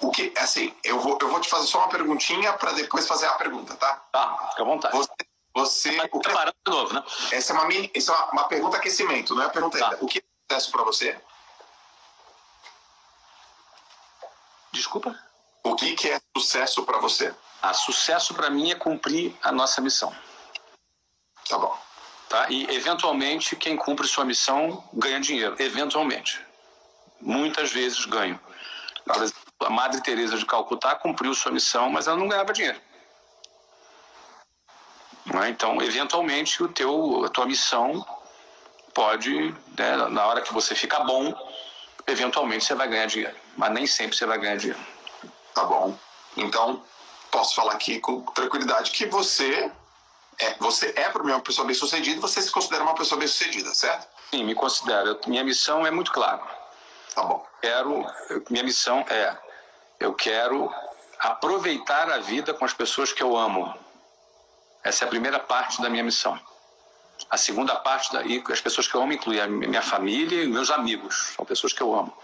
o que, assim, eu vou, eu vou te fazer só uma perguntinha para depois fazer a pergunta, tá? Tá, fica à vontade. Você, você Tá o que, preparando de novo, né? essa é uma mini, isso é uma, uma pergunta aquecimento, não é uma pergunta Tá. ainda. O que é sucesso para você? Desculpa? O que, que é sucesso para você? Ah, sucesso para mim é cumprir a nossa missão. Tá bom. Tá? E, eventualmente, quem cumpre sua missão ganha dinheiro. Eventualmente. Muitas vezes ganho. Por exemplo, a Madre Teresa de Calcutá cumpriu sua missão, mas ela não ganhava dinheiro. Não é? Então, eventualmente, o teu, a tua missão pode, né, na hora que você ficar bom, eventualmente você vai ganhar dinheiro. Mas nem sempre você vai ganhar dinheiro. Tá bom. Então, posso falar aqui com tranquilidade que você é, você é para mim uma pessoa bem-sucedida você se considera uma pessoa bem-sucedida, certo? Sim, me considero. Minha missão é muito clara. Tá bom. quero, minha missão é, eu quero aproveitar a vida com as pessoas que eu amo. Essa é a primeira parte da minha missão. A segunda parte, da, e as pessoas que eu amo inclui a minha família e meus amigos, são pessoas que eu amo.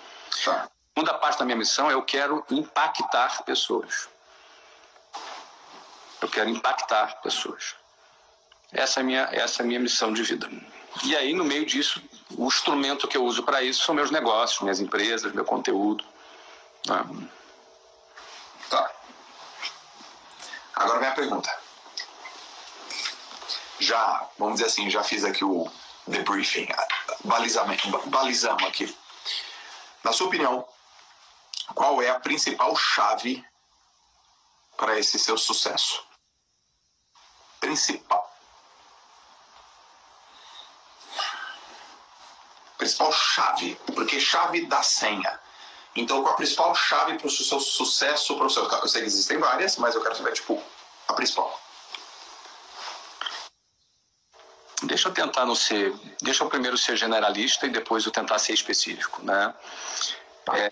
Tá. A segunda parte da minha missão é eu quero impactar pessoas. Eu quero impactar pessoas. Essa é a minha, essa é a minha missão de vida. E aí, no meio disso, o instrumento que eu uso para isso são meus negócios, minhas empresas, meu conteúdo. né? Tá. Agora vem a pergunta. Já, vamos dizer assim, já fiz aqui o debriefing, balizamento, ba- balizamos aqui. Na sua opinião, qual é a principal chave para esse seu sucesso? Principal. Principal chave, porque chave dá senha. Então, qual a principal chave para o seu sucesso profissional? Eu sei que existem várias, mas eu quero saber, tipo, a principal. Deixa eu tentar não ser. Deixa eu primeiro ser generalista e depois eu tentar ser específico, né? É,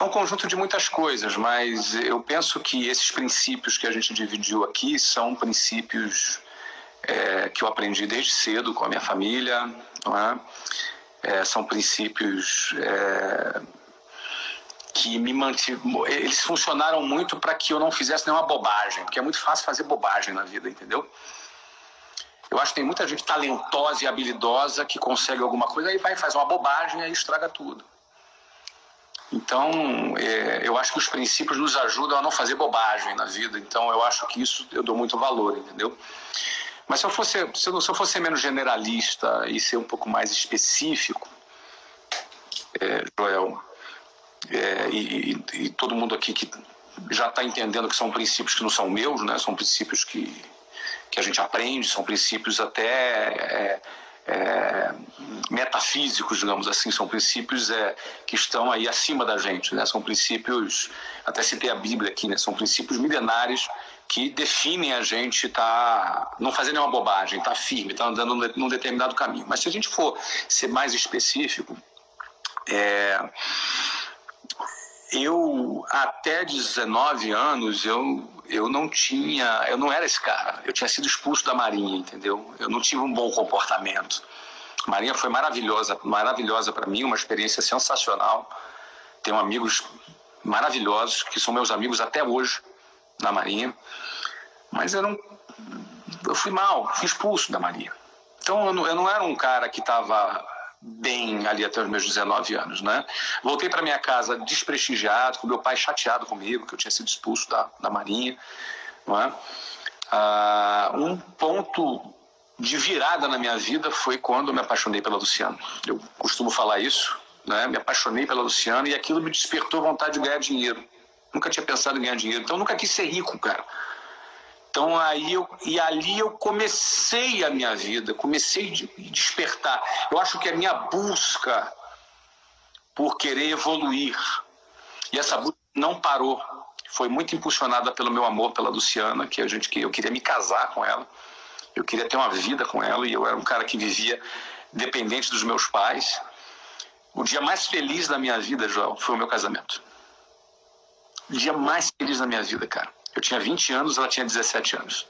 é um conjunto de muitas coisas, mas eu penso que esses princípios que a gente dividiu aqui são princípios é, que eu aprendi desde cedo com a minha família, não é? É, são princípios é, que me mantiveram. Eles funcionaram muito para que eu não fizesse nenhuma bobagem, porque é muito fácil fazer bobagem na vida, entendeu? Eu acho que tem muita gente talentosa e habilidosa que consegue alguma coisa e vai faz uma bobagem e aí estraga tudo. Então, é, eu acho que os princípios nos ajudam a não fazer bobagem na vida. Então, eu acho que isso eu dou muito valor, entendeu? Mas se eu fosse, se eu, se eu fosse menos generalista e ser um pouco mais específico, é, Joel, é, e, e- e todo mundo aqui que já está entendendo que são princípios que não são meus, né? São princípios que, que a gente aprende, são princípios até é, é, metafísicos, digamos assim, são princípios é, que estão aí acima da gente, né? São princípios, até citei a Bíblia aqui, né? São princípios milenares que definem a gente tá não fazendo nenhuma bobagem, tá firme, tá andando num determinado caminho. Mas se a gente for ser mais específico, é, eu até 19 anos eu eu não tinha eu não era esse cara. Eu tinha sido expulso da marinha entendeu? Eu não tive um bom comportamento. A marinha foi maravilhosa maravilhosa para mim uma experiência sensacional. Tenho amigos maravilhosos que são meus amigos até hoje na marinha mas eu não eu fui mal fui expulso da marinha então eu não, eu não era um cara que estava bem ali até os meus 19 anos, né? Voltei para minha casa desprestigiado, com meu pai chateado comigo, que eu tinha sido expulso da, da Marinha, não é? Ah, um ponto de virada na minha vida foi quando eu me apaixonei pela Luciana. Eu costumo falar isso, né? Me apaixonei pela Luciana e aquilo me despertou vontade de ganhar dinheiro. Nunca tinha pensado em ganhar dinheiro, então nunca quis ser rico, cara. Então aí eu, e ali eu comecei a minha vida, comecei a despertar. Eu acho que a minha busca por querer evoluir e essa busca não parou. Foi muito impulsionada pelo meu amor pela Luciana, que a gente que eu queria me casar com ela. Eu queria ter uma vida com ela e eu era um cara que vivia dependente dos meus pais. O dia mais feliz da minha vida, Joel, foi o meu casamento. O dia mais feliz da minha vida, cara. Eu tinha 20 anos, ela tinha 17 anos.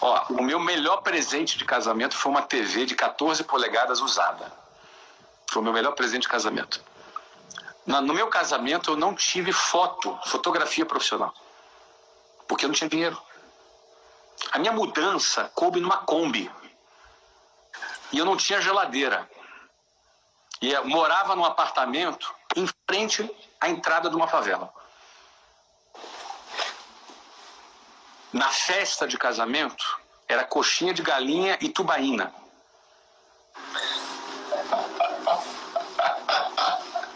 Ó, o meu melhor presente de casamento foi uma TV de 14 polegadas usada. Foi o meu melhor presente de casamento. no meu casamento eu não tive foto, fotografia profissional, porque eu não tinha dinheiro. A minha mudança coube numa Kombi e eu não tinha geladeira. E morava num apartamento em frente à entrada de uma favela. Na festa de casamento era coxinha de galinha e tubaína.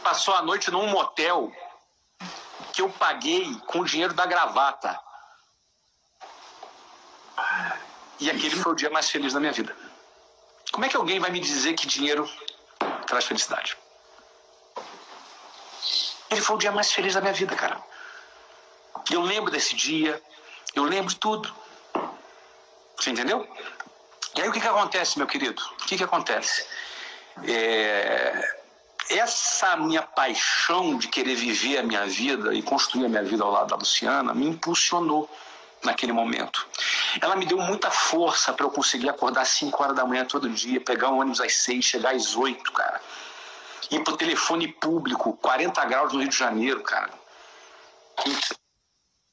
Passou a noite num motel que eu paguei com o dinheiro da gravata. E aquele foi o dia mais feliz da minha vida. Como é que alguém vai me dizer que dinheiro traz felicidade? Ele foi o dia mais feliz da minha vida, cara. Eu lembro desse dia, eu lembro de tudo. Você entendeu? E aí o que, que acontece, meu querido? O que, que acontece? É... Essa minha paixão de querer viver a minha vida e construir a minha vida ao lado da Luciana me impulsionou naquele momento. Ela me deu muita força para eu conseguir acordar às 5 horas da manhã todo dia, pegar um ônibus às 6, chegar às 8, cara. Ir pro telefone público, 40 graus no Rio de Janeiro, cara.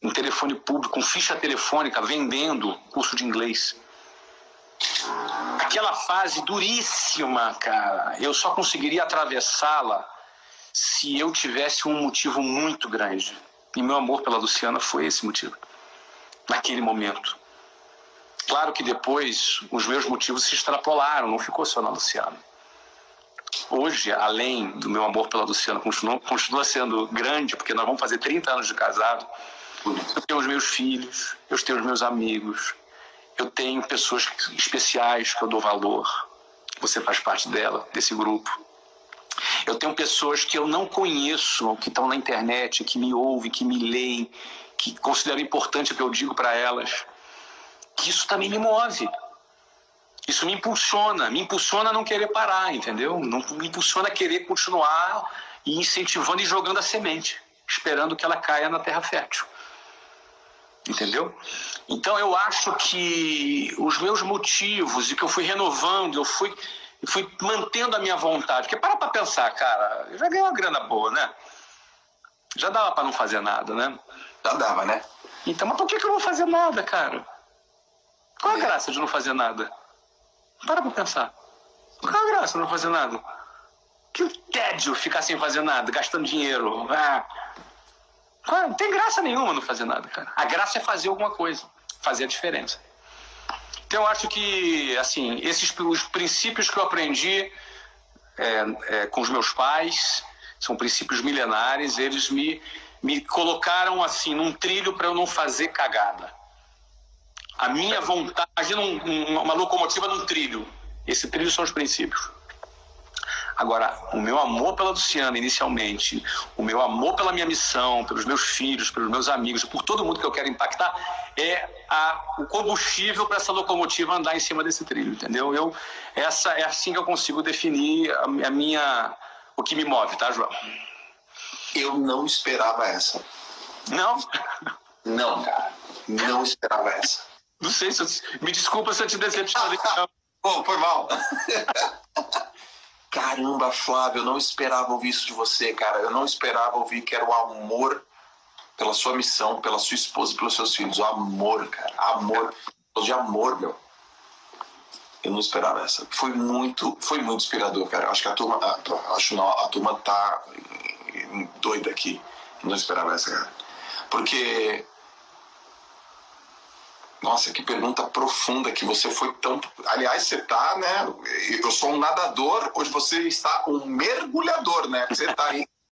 Um telefone público, com ficha telefônica, vendendo curso de inglês. Aquela fase duríssima, cara, eu só conseguiria atravessá-la se eu tivesse um motivo muito grande. E meu amor pela Luciana foi esse motivo naquele momento. Claro que depois os meus motivos se extrapolaram, não ficou só na Luciana. Hoje, além do meu amor pela Luciana, continua, continua sendo grande, porque nós vamos fazer 30 anos de casado. Eu tenho os meus filhos, eu tenho os meus amigos, eu tenho pessoas especiais que eu dou valor. Você faz parte dela, desse grupo. Eu tenho pessoas que eu não conheço, que estão na internet, que me ouvem, que me leem, que considero importante o que eu digo para elas, que isso também me move. Isso me impulsiona, me impulsiona a não querer parar, entendeu? Não me impulsiona a querer continuar e incentivando e jogando a semente, esperando que ela caia na terra fértil. Entendeu? Então eu acho que os meus motivos e que eu fui renovando, eu fui, fui mantendo a minha vontade. Porque para para pensar, cara, eu já ganhei uma grana boa, né? Já dava para não fazer nada, né? Já dava, né? Então, mas por que, que eu vou fazer nada, cara? Qual a é. graça de não fazer nada? Para pra pensar. Qual a graça não fazer nada? Que tédio ficar sem fazer nada, gastando dinheiro. Ah. Não tem graça nenhuma não fazer nada, cara. A graça é fazer alguma coisa, fazer a diferença. Então eu acho que, assim, esses os princípios que eu aprendi é, é, com os meus pais são princípios milenares, eles me me colocaram assim num trilho para eu não fazer cagada. A minha vontade, imagina um, um, uma locomotiva num trilho. Esse trilho são os princípios. Agora, o meu amor pela Luciana, inicialmente, o meu amor pela minha missão, pelos meus filhos, pelos meus amigos, por todo mundo que eu quero impactar, é a, o combustível para essa locomotiva andar em cima desse trilho, entendeu? Eu, essa é assim que eu consigo definir a, a minha, o que me move, tá, João? Eu não esperava essa. Não? Não, cara. Não esperava essa. Não sei se eu... Me desculpa se eu te decepcionei. Pô, foi mal. Caramba, Flávio, eu não esperava ouvir isso de você, cara. Eu não esperava ouvir que era o amor pela sua missão, pela sua esposa, pelos seus filhos. O amor, cara. Amor. De amor, meu. Eu não esperava essa. Foi muito, foi muito inspirador, cara. Acho que a turma, a, acho não, a turma tá doida aqui. Não esperava essa, cara. Porque. Nossa, que pergunta profunda que você foi tão. Aliás, você tá, né? Eu sou um nadador, hoje você está um mergulhador, né? Você está aí